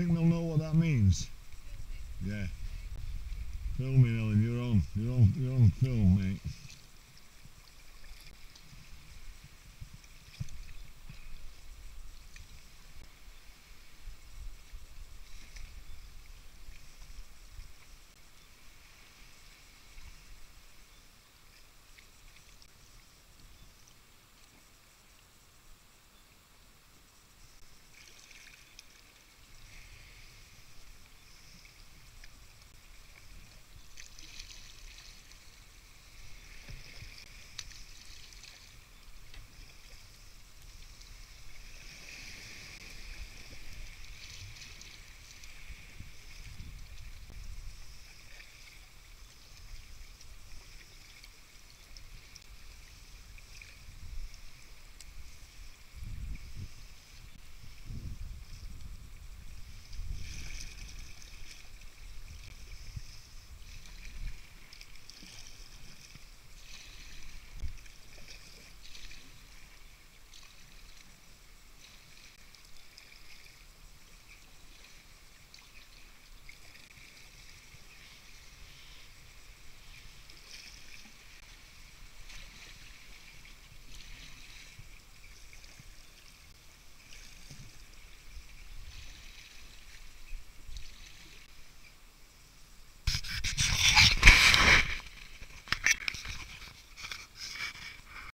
think they'll know what that means. Yeah. Filming, Ellen. You're on. You're on. You're on film, mate.